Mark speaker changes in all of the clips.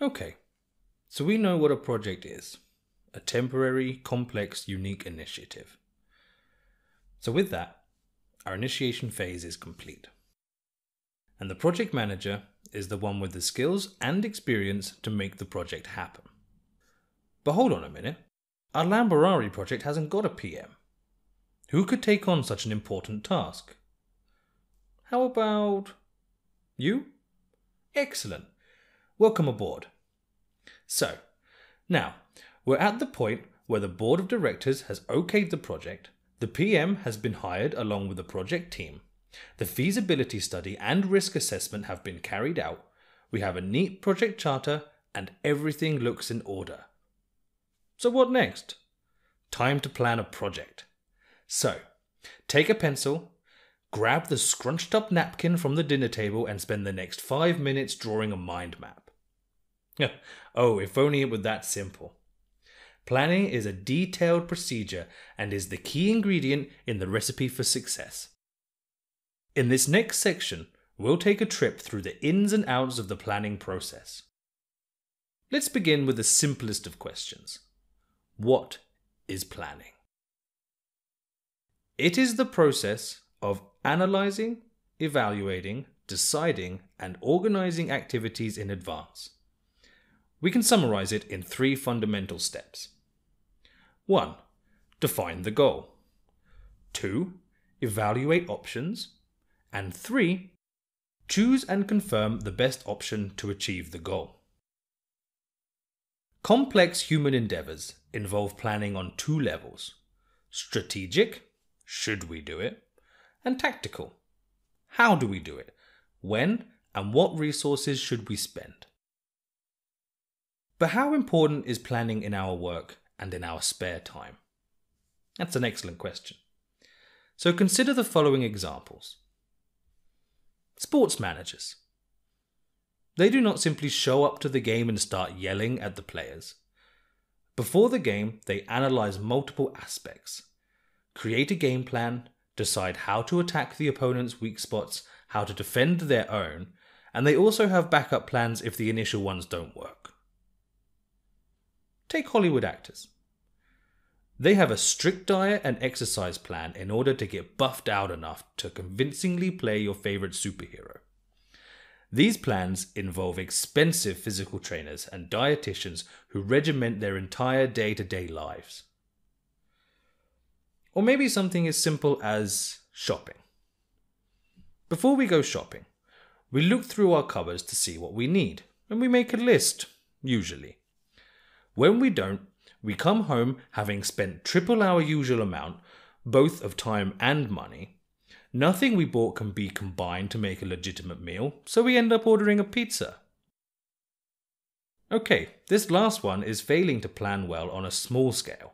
Speaker 1: Okay, so we know what a project is a temporary, complex, unique initiative. So, with that, our initiation phase is complete. And the project manager is the one with the skills and experience to make the project happen. But hold on a minute. Our Lamborghini project hasn't got a PM. Who could take on such an important task? How about you? Excellent. Welcome aboard. So, now, we're at the point where the board of directors has okayed the project, the PM has been hired along with the project team, the feasibility study and risk assessment have been carried out, we have a neat project charter, and everything looks in order. So, what next? Time to plan a project. So, take a pencil, grab the scrunched up napkin from the dinner table, and spend the next five minutes drawing a mind map. Oh, if only it were that simple. Planning is a detailed procedure and is the key ingredient in the recipe for success. In this next section, we'll take a trip through the ins and outs of the planning process. Let's begin with the simplest of questions What is planning? It is the process of analyzing, evaluating, deciding, and organizing activities in advance. We can summarize it in three fundamental steps. 1. Define the goal. 2. Evaluate options. And 3. Choose and confirm the best option to achieve the goal. Complex human endeavors involve planning on two levels strategic, should we do it, and tactical, how do we do it, when and what resources should we spend. But how important is planning in our work and in our spare time? That's an excellent question. So consider the following examples. Sports managers. They do not simply show up to the game and start yelling at the players. Before the game, they analyze multiple aspects, create a game plan, decide how to attack the opponent's weak spots, how to defend their own, and they also have backup plans if the initial ones don't work. Take Hollywood actors. They have a strict diet and exercise plan in order to get buffed out enough to convincingly play your favorite superhero. These plans involve expensive physical trainers and dietitians who regiment their entire day to day lives. Or maybe something as simple as shopping. Before we go shopping, we look through our cupboards to see what we need, and we make a list, usually. When we don't, we come home having spent triple our usual amount, both of time and money. Nothing we bought can be combined to make a legitimate meal, so we end up ordering a pizza. Okay, this last one is failing to plan well on a small scale.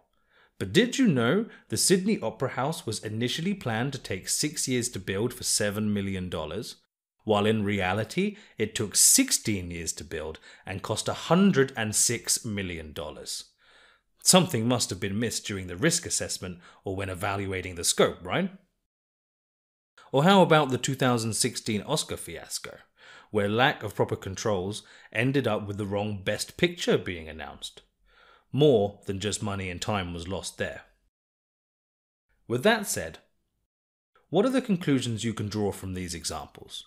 Speaker 1: But did you know the Sydney Opera House was initially planned to take six years to build for $7 million? While in reality it took 16 years to build and cost $106 million. Something must have been missed during the risk assessment or when evaluating the scope, right? Or how about the 2016 Oscar fiasco, where lack of proper controls ended up with the wrong Best Picture being announced? More than just money and time was lost there. With that said, what are the conclusions you can draw from these examples?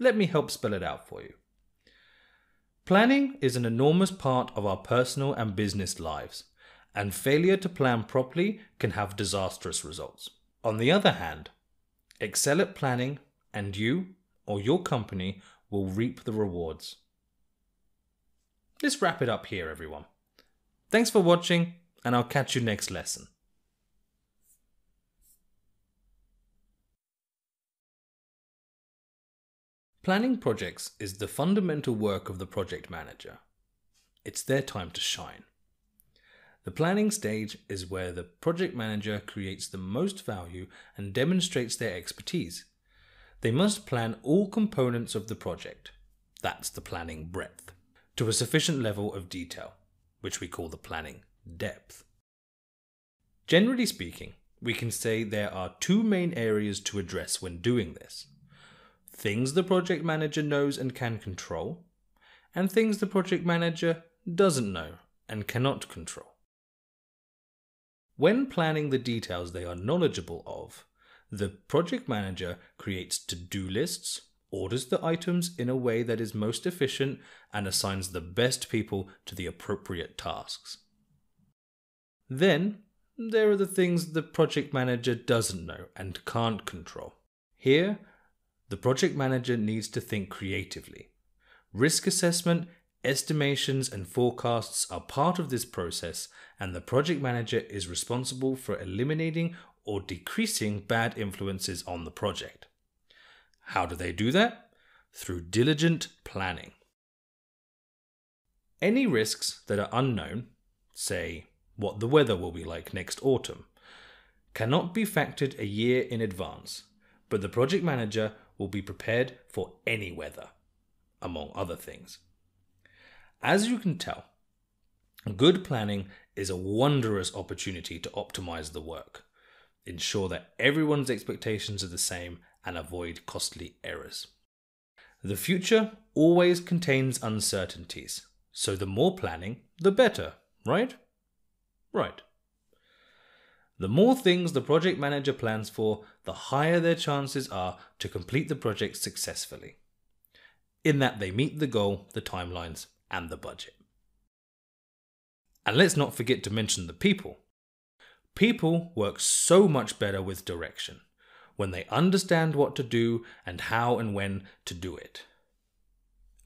Speaker 1: Let me help spell it out for you. Planning is an enormous part of our personal and business lives, and failure to plan properly can have disastrous results. On the other hand, excel at planning, and you or your company will reap the rewards. Let's wrap it up here, everyone. Thanks for watching, and I'll catch you next lesson. Planning projects is the fundamental work of the project manager. It's their time to shine. The planning stage is where the project manager creates the most value and demonstrates their expertise. They must plan all components of the project, that's the planning breadth, to a sufficient level of detail, which we call the planning depth. Generally speaking, we can say there are two main areas to address when doing this things the project manager knows and can control, and things the project manager doesn't know and cannot control. When planning the details they are knowledgeable of, the project manager creates to do lists, orders the items in a way that is most efficient, and assigns the best people to the appropriate tasks. Then, there are the things the project manager doesn't know and can't control. Here, the project manager needs to think creatively. Risk assessment, estimations, and forecasts are part of this process, and the project manager is responsible for eliminating or decreasing bad influences on the project. How do they do that? Through diligent planning. Any risks that are unknown, say what the weather will be like next autumn, cannot be factored a year in advance, but the project manager will be prepared for any weather, among other things. As you can tell, good planning is a wondrous opportunity to optimize the work, ensure that everyone's expectations are the same, and avoid costly errors. The future always contains uncertainties, so the more planning, the better, right? Right. The more things the project manager plans for, the higher their chances are to complete the project successfully, in that they meet the goal, the timelines, and the budget. And let's not forget to mention the people. People work so much better with direction when they understand what to do and how and when to do it.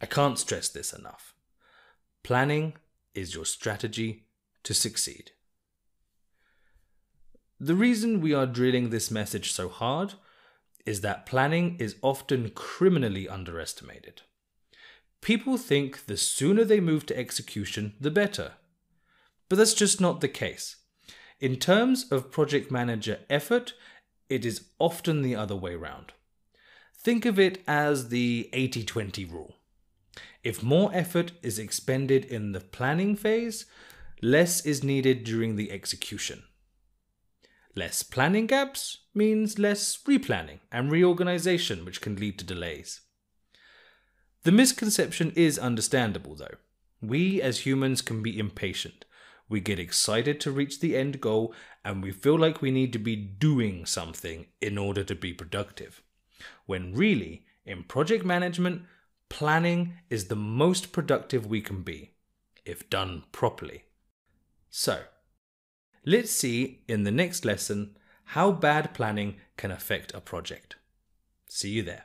Speaker 1: I can't stress this enough. Planning is your strategy to succeed. The reason we are drilling this message so hard is that planning is often criminally underestimated. People think the sooner they move to execution, the better. But that's just not the case. In terms of project manager effort, it is often the other way round. Think of it as the 80 20 rule. If more effort is expended in the planning phase, less is needed during the execution. Less planning gaps means less replanning and reorganization, which can lead to delays. The misconception is understandable, though. We as humans can be impatient. We get excited to reach the end goal and we feel like we need to be doing something in order to be productive. When really, in project management, planning is the most productive we can be, if done properly. So, let's see in the next lesson how bad planning can affect a project. See you there.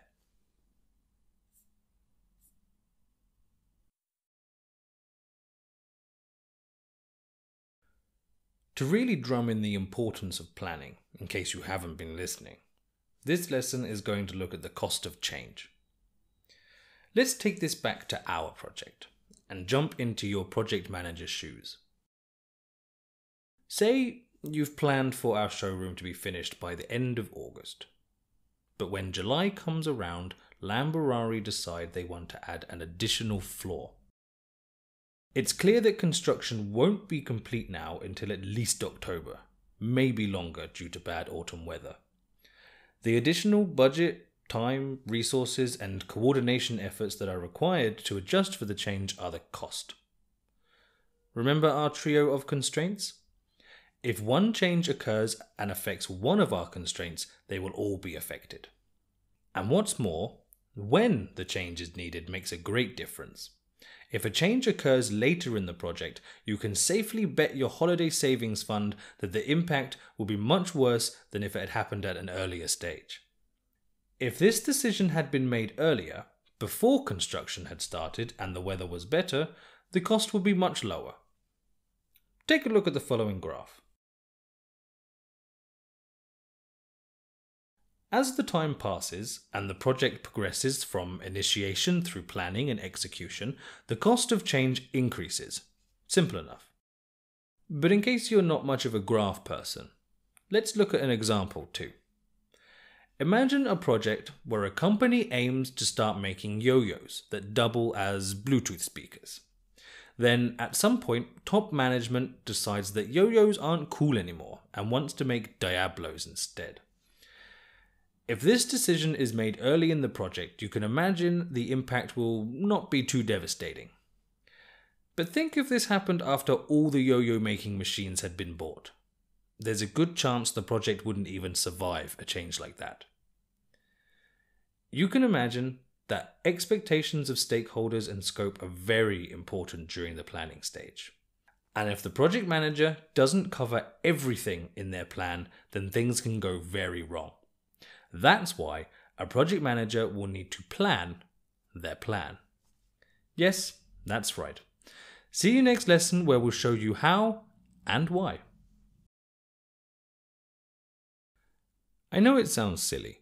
Speaker 1: To really drum in the importance of planning, in case you haven't been listening, this lesson is going to look at the cost of change. Let's take this back to our project and jump into your project manager's shoes. Say you've planned for our showroom to be finished by the end of August. But when July comes around, Lamborghini decide they want to add an additional floor. It's clear that construction won't be complete now until at least October, maybe longer due to bad autumn weather. The additional budget, time, resources, and coordination efforts that are required to adjust for the change are the cost. Remember our trio of constraints? If one change occurs and affects one of our constraints, they will all be affected. And what's more, when the change is needed makes a great difference. If a change occurs later in the project, you can safely bet your holiday savings fund that the impact will be much worse than if it had happened at an earlier stage. If this decision had been made earlier, before construction had started and the weather was better, the cost would be much lower. Take a look at the following graph. As the time passes and the project progresses from initiation through planning and execution, the cost of change increases. Simple enough. But in case you're not much of a graph person, let's look at an example too. Imagine a project where a company aims to start making yo-yos that double as Bluetooth speakers. Then, at some point, top management decides that yo-yos aren't cool anymore and wants to make Diabolos instead. If this decision is made early in the project, you can imagine the impact will not be too devastating. But think if this happened after all the yo yo making machines had been bought. There's a good chance the project wouldn't even survive a change like that. You can imagine that expectations of stakeholders and scope are very important during the planning stage. And if the project manager doesn't cover everything in their plan, then things can go very wrong. That's why a project manager will need to plan their plan. Yes, that's right. See you next lesson where we'll show you how and why. I know it sounds silly,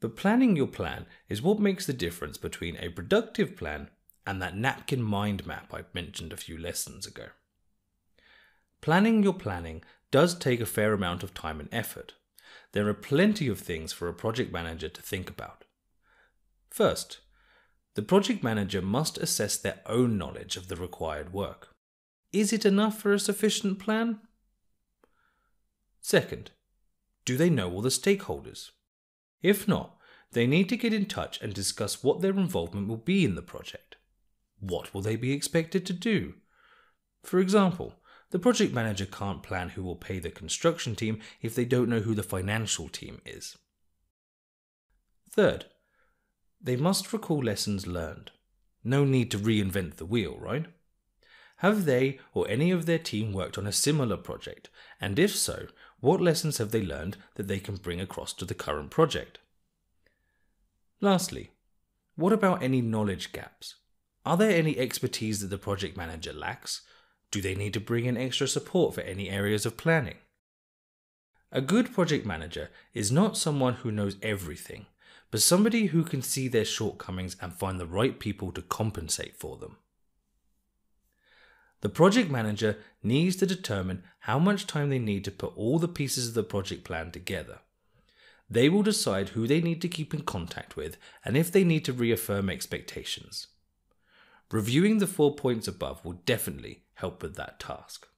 Speaker 1: but planning your plan is what makes the difference between a productive plan and that napkin mind map I mentioned a few lessons ago. Planning your planning does take a fair amount of time and effort. There are plenty of things for a project manager to think about. First, the project manager must assess their own knowledge of the required work. Is it enough for a sufficient plan? Second, do they know all the stakeholders? If not, they need to get in touch and discuss what their involvement will be in the project. What will they be expected to do? For example, the project manager can't plan who will pay the construction team if they don't know who the financial team is. Third, they must recall lessons learned. No need to reinvent the wheel, right? Have they or any of their team worked on a similar project? And if so, what lessons have they learned that they can bring across to the current project? Lastly, what about any knowledge gaps? Are there any expertise that the project manager lacks? Do they need to bring in extra support for any areas of planning? A good project manager is not someone who knows everything, but somebody who can see their shortcomings and find the right people to compensate for them. The project manager needs to determine how much time they need to put all the pieces of the project plan together. They will decide who they need to keep in contact with and if they need to reaffirm expectations. Reviewing the four points above will definitely help with that task.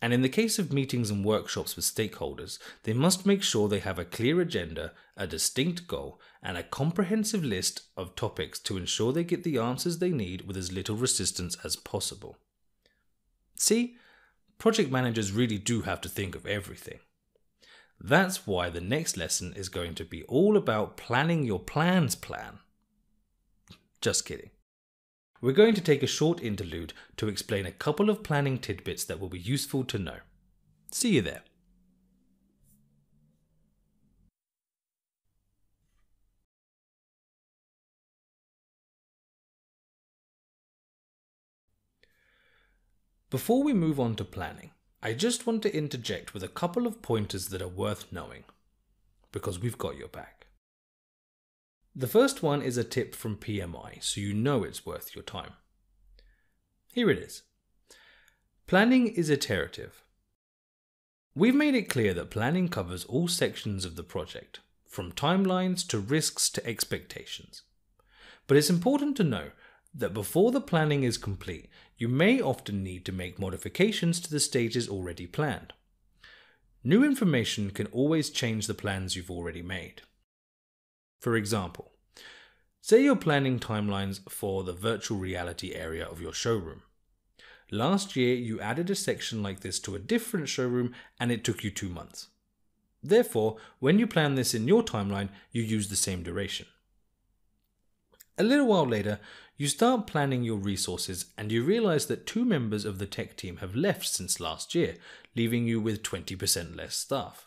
Speaker 1: And in the case of meetings and workshops with stakeholders, they must make sure they have a clear agenda, a distinct goal, and a comprehensive list of topics to ensure they get the answers they need with as little resistance as possible. See, project managers really do have to think of everything. That's why the next lesson is going to be all about planning your plans plan. Just kidding. We're going to take a short interlude to explain a couple of planning tidbits that will be useful to know. See you there. Before we move on to planning, I just want to interject with a couple of pointers that are worth knowing, because we've got your back. The first one is a tip from PMI, so you know it's worth your time. Here it is. Planning is iterative. We've made it clear that planning covers all sections of the project, from timelines to risks to expectations. But it's important to know that before the planning is complete, you may often need to make modifications to the stages already planned. New information can always change the plans you've already made. For example, say you're planning timelines for the virtual reality area of your showroom. Last year, you added a section like this to a different showroom and it took you two months. Therefore, when you plan this in your timeline, you use the same duration. A little while later, you start planning your resources and you realize that two members of the tech team have left since last year, leaving you with 20% less staff.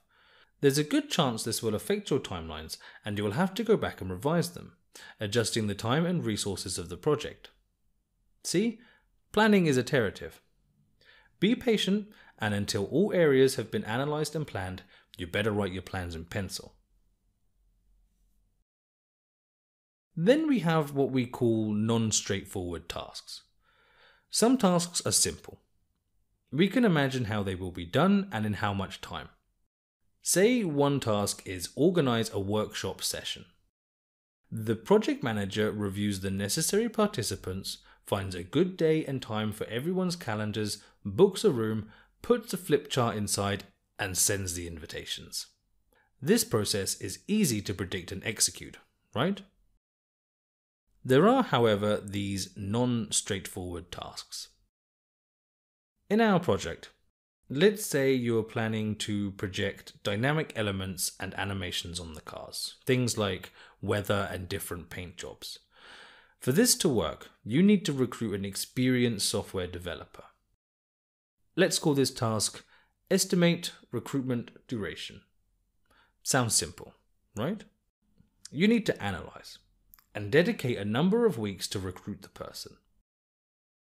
Speaker 1: There's a good chance this will affect your timelines and you will have to go back and revise them, adjusting the time and resources of the project. See, planning is iterative. Be patient and until all areas have been analysed and planned, you better write your plans in pencil. Then we have what we call non-straightforward tasks. Some tasks are simple. We can imagine how they will be done and in how much time. Say one task is organize a workshop session. The project manager reviews the necessary participants, finds a good day and time for everyone's calendars, books a room, puts a flip chart inside, and sends the invitations. This process is easy to predict and execute, right? There are, however, these non straightforward tasks. In our project, let's say you are planning to project dynamic elements and animations on the cars, things like weather and different paint jobs. For this to work, you need to recruit an experienced software developer. Let's call this task Estimate Recruitment Duration. Sounds simple, right? You need to analyze and dedicate a number of weeks to recruit the person.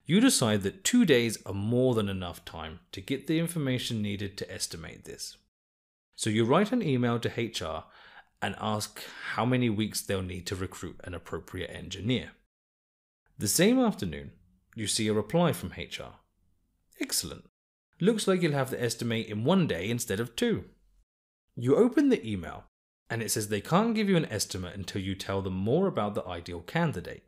Speaker 1: You decide that two days are more than enough time to get the information needed to estimate this. So you write an email to HR and ask how many weeks they'll need to recruit an appropriate engineer. The same afternoon, you see a reply from HR. Excellent. Looks like you'll have the estimate in one day instead of two. You open the email and it says they can't give you an estimate until you tell them more about the ideal candidate.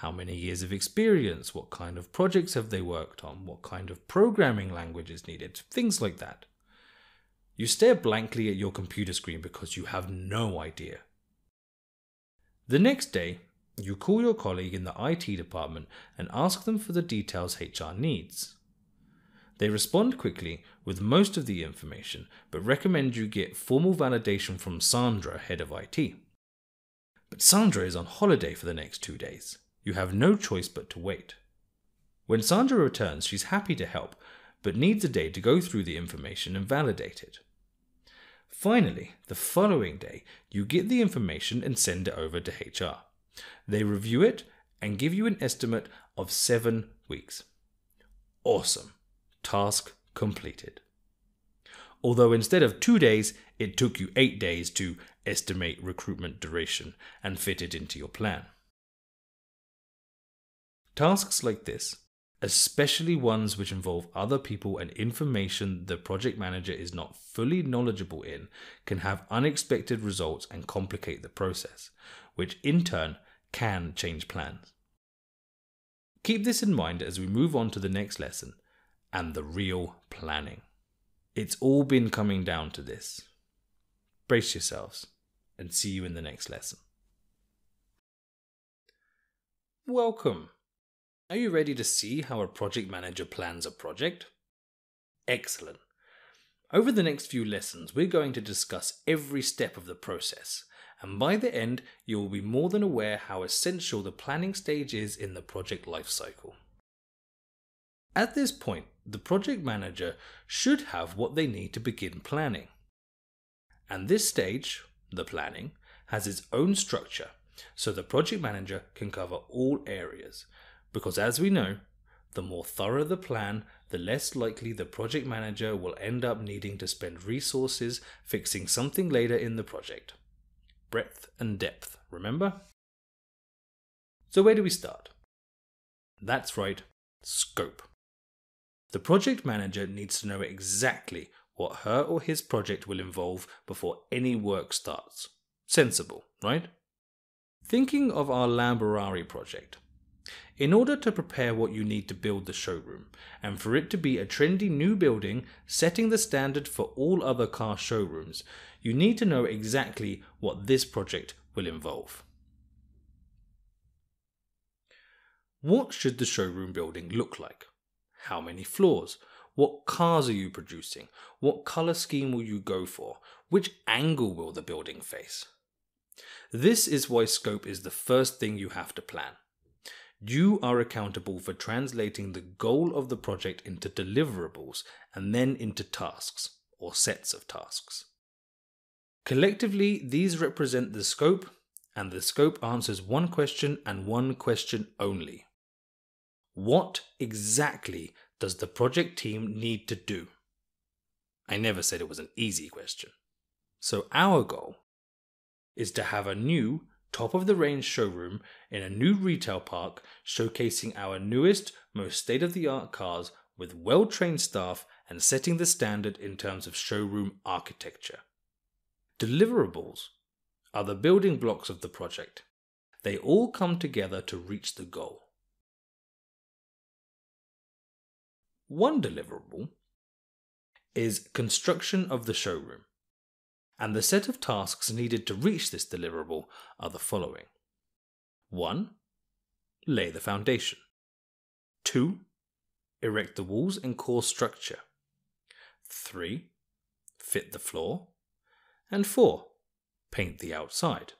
Speaker 1: How many years of experience? What kind of projects have they worked on? What kind of programming language is needed? Things like that. You stare blankly at your computer screen because you have no idea. The next day, you call your colleague in the IT department and ask them for the details HR needs. They respond quickly with most of the information, but recommend you get formal validation from Sandra, head of IT. But Sandra is on holiday for the next two days. You have no choice but to wait. When Sandra returns, she's happy to help, but needs a day to go through the information and validate it. Finally, the following day, you get the information and send it over to HR. They review it and give you an estimate of seven weeks. Awesome! Task completed. Although instead of two days, it took you eight days to estimate recruitment duration and fit it into your plan. Tasks like this, especially ones which involve other people and information the project manager is not fully knowledgeable in, can have unexpected results and complicate the process, which in turn can change plans. Keep this in mind as we move on to the next lesson and the real planning. It's all been coming down to this. Brace yourselves and see you in the next lesson. Welcome. Are you ready to see how a project manager plans a project? Excellent. Over the next few lessons, we're going to discuss every step of the process, and by the end, you will be more than aware how essential the planning stage is in the project lifecycle. At this point, the project manager should have what they need to begin planning. And this stage, the planning, has its own structure, so the project manager can cover all areas. Because as we know, the more thorough the plan, the less likely the project manager will end up needing to spend resources fixing something later in the project. Breadth and depth, remember? So, where do we start? That's right, scope. The project manager needs to know exactly what her or his project will involve before any work starts. Sensible, right? Thinking of our Lamborghini project. In order to prepare what you need to build the showroom, and for it to be a trendy new building setting the standard for all other car showrooms, you need to know exactly what this project will involve. What should the showroom building look like? How many floors? What cars are you producing? What color scheme will you go for? Which angle will the building face? This is why scope is the first thing you have to plan. You are accountable for translating the goal of the project into deliverables and then into tasks or sets of tasks. Collectively, these represent the scope, and the scope answers one question and one question only what exactly does the project team need to do? I never said it was an easy question. So, our goal is to have a new top of the range showroom in a new retail park showcasing our newest, most state of the art cars with well trained staff and setting the standard in terms of showroom architecture. Deliverables are the building blocks of the project. They all come together to reach the goal. One deliverable is construction of the showroom, and the set of tasks needed to reach this deliverable are the following 1. lay the foundation. 2. Erect the walls and core structure. 3. Fit the floor. And 4. Paint the outside.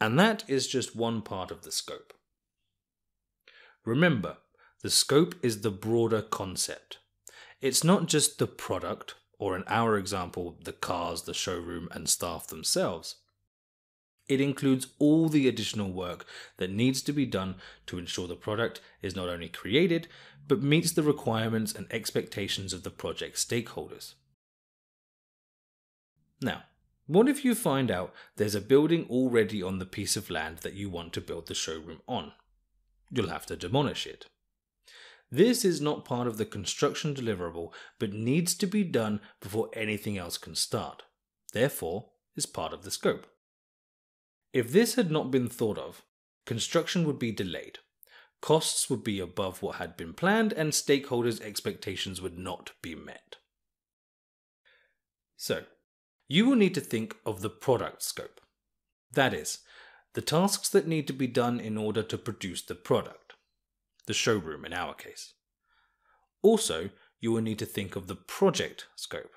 Speaker 1: And that is just one part of the scope. Remember, the scope is the broader concept. It's not just the product, or in our example, the cars, the showroom, and staff themselves. It includes all the additional work that needs to be done to ensure the product is not only created, but meets the requirements and expectations of the project stakeholders. Now, what if you find out there's a building already on the piece of land that you want to build the showroom on? You'll have to demolish it. This is not part of the construction deliverable, but needs to be done before anything else can start. Therefore, is part of the scope. If this had not been thought of, construction would be delayed, costs would be above what had been planned, and stakeholders' expectations would not be met. So, you will need to think of the product scope. That is, the tasks that need to be done in order to produce the product, the showroom in our case. Also, you will need to think of the project scope,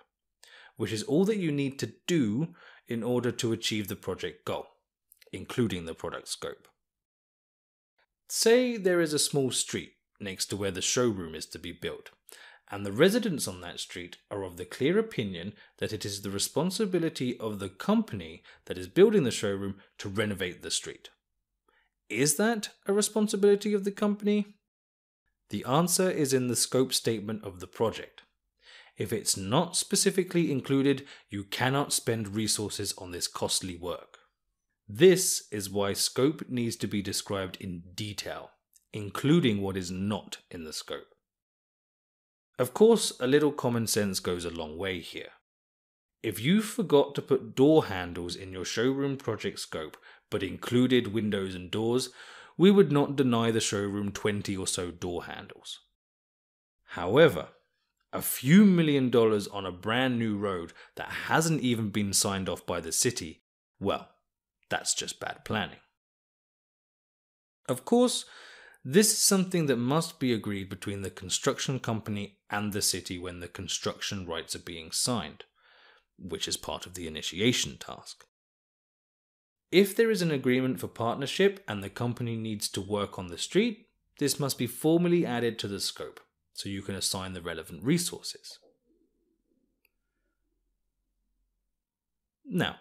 Speaker 1: which is all that you need to do in order to achieve the project goal including the product scope. Say there is a small street next to where the showroom is to be built, and the residents on that street are of the clear opinion that it is the responsibility of the company that is building the showroom to renovate the street. Is that a responsibility of the company? The answer is in the scope statement of the project. If it's not specifically included, you cannot spend resources on this costly work. This is why scope needs to be described in detail, including what is not in the scope. Of course, a little common sense goes a long way here. If you forgot to put door handles in your showroom project scope but included windows and doors, we would not deny the showroom 20 or so door handles. However, a few million dollars on a brand new road that hasn't even been signed off by the city, well, that's just bad planning. Of course, this is something that must be agreed between the construction company and the city when the construction rights are being signed, which is part of the initiation task. If there is an agreement for partnership and the company needs to work on the street, this must be formally added to the scope so you can assign the relevant resources. Now,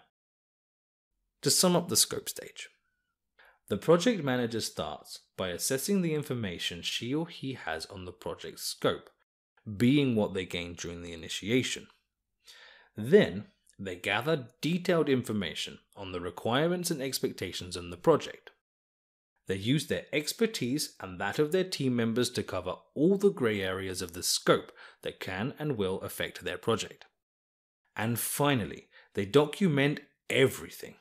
Speaker 1: to sum up the scope stage, the project manager starts by assessing the information she or he has on the project's scope, being what they gained during the initiation. Then, they gather detailed information on the requirements and expectations in the project. They use their expertise and that of their team members to cover all the grey areas of the scope that can and will affect their project. And finally, they document everything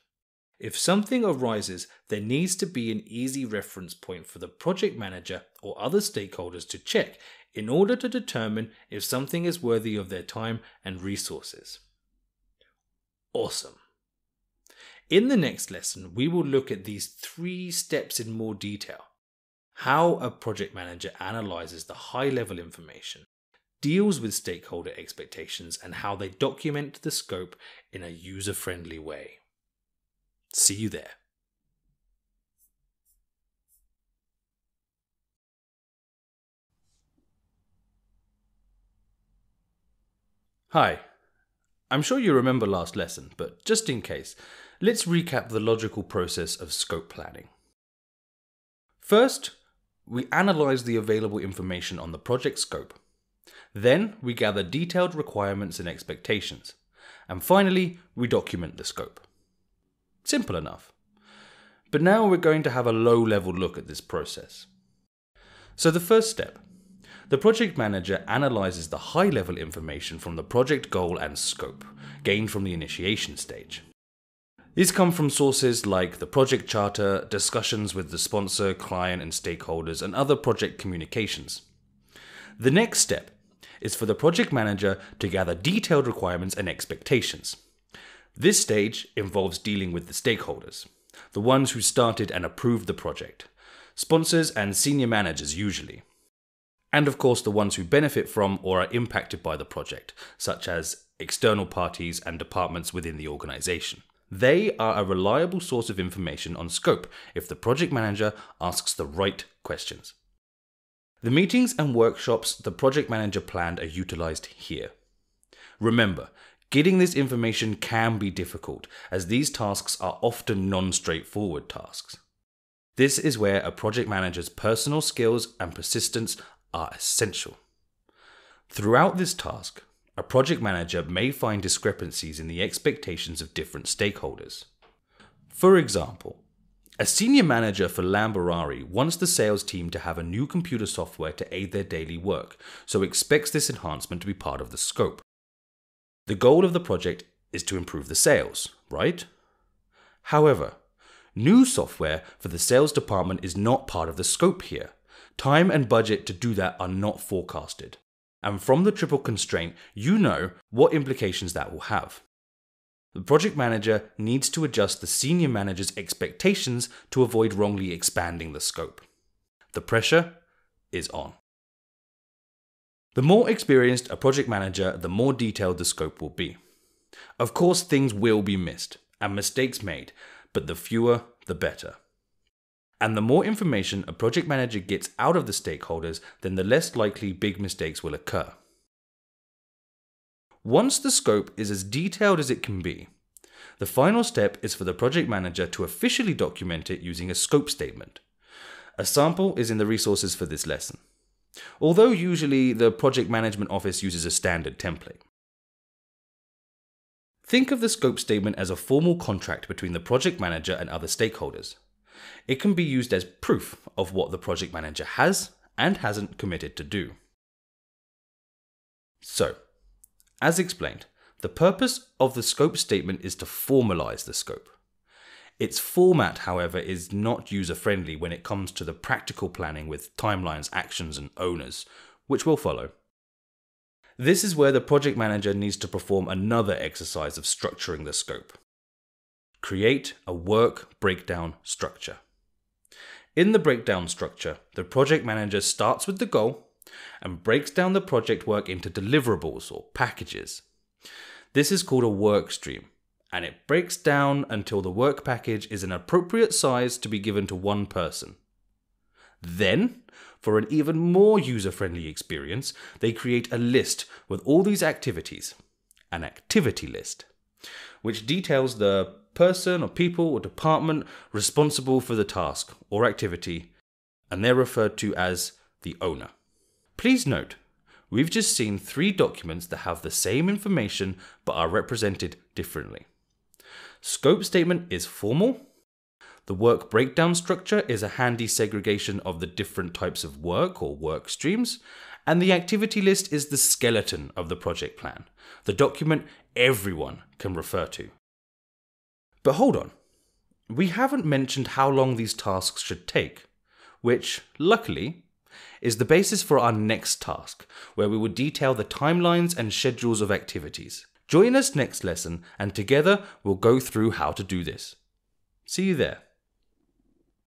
Speaker 1: if something arises, there needs to be an easy reference point for the project manager or other stakeholders to check in order to determine if something is worthy of their time and resources. Awesome. In the next lesson, we will look at these three steps in more detail. How a project manager analyzes the high level information, deals with stakeholder expectations, and how they document the scope in a user friendly way. See you there. Hi. I'm sure you remember last lesson, but just in case, let's recap the logical process of scope planning. First, we analyze the available information on the project scope. Then, we gather detailed requirements and expectations. And finally, we document the scope. Simple enough. But now we're going to have a low level look at this process. So the first step. The project manager analyzes the high level information from the project goal and scope, gained from the initiation stage. These come from sources like the project charter, discussions with the sponsor, client, and stakeholders, and other project communications. The next step is for the project manager to gather detailed requirements and expectations. This stage involves dealing with the stakeholders, the ones who started and approved the project. sponsors and senior managers usually. And of course, the ones who benefit from or are impacted by the project, such as external parties and departments within the organization. They are a reliable source of information on scope if the project manager asks the right questions. The meetings and workshops the project manager planned are utilized here. Remember, getting this information can be difficult, as these tasks are often non straightforward tasks. This is where a project manager's personal skills and persistence are essential. Throughout this task, a project manager may find discrepancies in the expectations of different stakeholders. For example, a senior manager for Lamborghini wants the sales team to have a new computer software to aid their daily work, so expects this enhancement to be part of the scope. The goal of the project is to improve the sales, right? However, new software for the sales department is not part of the scope here. Time and budget to do that are not forecasted. And from the triple constraint, you know what implications that will have. The project manager needs to adjust the senior manager's expectations to avoid wrongly expanding the scope. The pressure is on. The more experienced a project manager, the more detailed the scope will be. Of course, things will be missed and mistakes made, but the fewer, the better. And the more information a project manager gets out of the stakeholders, then the less likely big mistakes will occur. Once the scope is as detailed as it can be, the final step is for the project manager to officially document it using a scope statement. A sample is in the resources for this lesson, although usually the project management office uses a standard template. Think of the scope statement as a formal contract between the project manager and other stakeholders. It can be used as proof of what the project manager has and hasn't committed to do. So, as explained, the purpose of the scope statement is to formalize the scope. Its format, however, is not user friendly when it comes to the practical planning with timelines, actions, and owners, which will follow. This is where the project manager needs to perform another exercise of structuring the scope. Create a work breakdown structure. In the breakdown structure, the project manager starts with the goal and breaks down the project work into deliverables or packages. This is called a work stream, and it breaks down until the work package is an appropriate size to be given to one person. Then, for an even more user friendly experience, they create a list with all these activities, an activity list, which details the person or people or department responsible for the task or activity, and they're referred to as the owner. Please note, we've just seen three documents that have the same information but are represented differently. Scope statement is formal. The work breakdown structure is a handy segregation of the different types of work or work streams. And the activity list is the skeleton of the project plan, the document everyone can refer to. But hold on, we haven't mentioned how long these tasks should take, which, luckily, is the basis for our next task, where we will detail the timelines and schedules of activities. Join us next lesson, and together we'll go through how to do this. See you there.